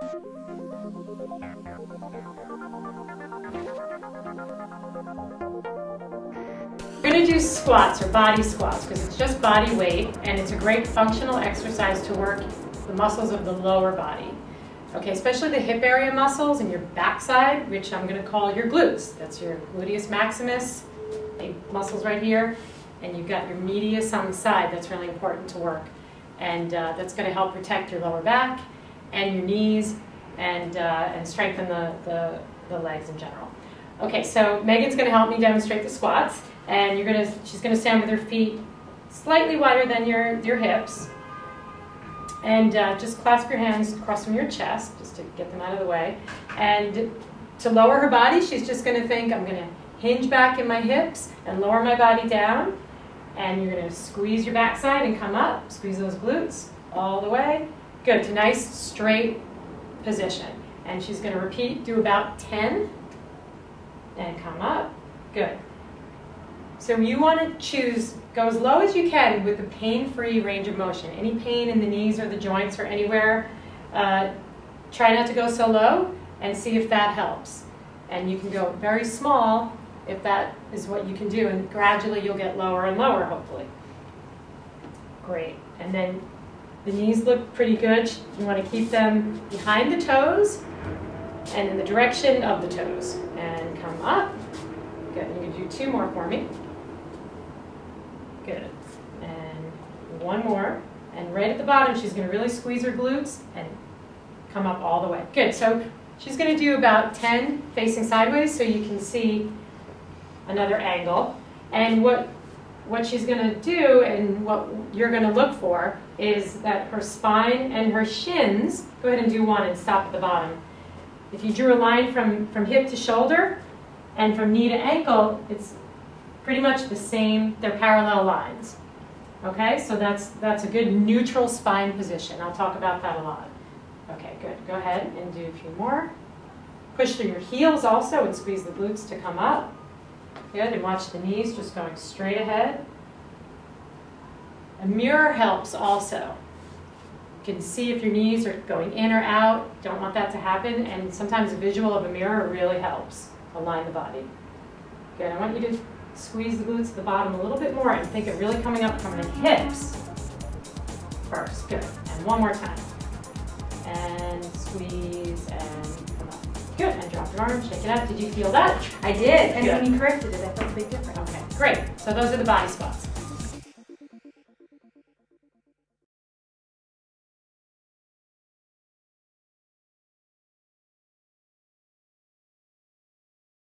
We're going to do squats or body squats because it's just body weight and it's a great functional exercise to work the muscles of the lower body. Okay, especially the hip area muscles and your backside, which I'm going to call your glutes. That's your gluteus maximus, the muscles right here, and you've got your medius on the side. That's really important to work. And uh, that's going to help protect your lower back and your knees and, uh, and strengthen the, the, the legs in general. Okay, so Megan's going to help me demonstrate the squats, and you're to, she's going to stand with her feet slightly wider than your, your hips, and uh, just clasp your hands across from your chest, just to get them out of the way. And to lower her body, she's just going to think, I'm going to hinge back in my hips and lower my body down. And you're going to squeeze your backside and come up. Squeeze those glutes all the way. Good, to nice straight position. And she's going to repeat, do about 10 and come up. Good. So you want to choose, go as low as you can with the pain-free range of motion. Any pain in the knees or the joints or anywhere, uh, try not to go so low and see if that helps. And you can go very small if that is what you can do, and gradually you'll get lower and lower, hopefully. Great. And then the knees look pretty good. You want to keep them behind the toes and in the direction of the toes. And come up. Good. You can do two more for me. Good. And one more. And right at the bottom, she's going to really squeeze her glutes and come up all the way. Good. So she's going to do about 10 facing sideways so you can see another angle. And what, what she's going to do and what you're going to look for is that her spine and her shins, go ahead and do one and stop at the bottom. If you drew a line from, from hip to shoulder and from knee to ankle, it's pretty much the same, they're parallel lines. Okay, so that's, that's a good neutral spine position. I'll talk about that a lot. Okay, good. Go ahead and do a few more. Push through your heels also and squeeze the glutes to come up. Good, and watch the knees just going straight ahead. A mirror helps also. You can see if your knees are going in or out. Don't want that to happen. And sometimes a visual of a mirror really helps align the body. Good, I want you to Squeeze the glutes to the bottom a little bit more and think of really coming up from the hips first. Good. And one more time. And squeeze and. Good. And drop your arm, shake it out. Did you feel that? I did. And Good. when you corrected it, I felt a big difference. Okay, great. So those are the body squats.